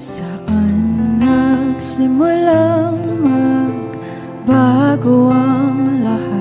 Saan nagsimulang magbago ang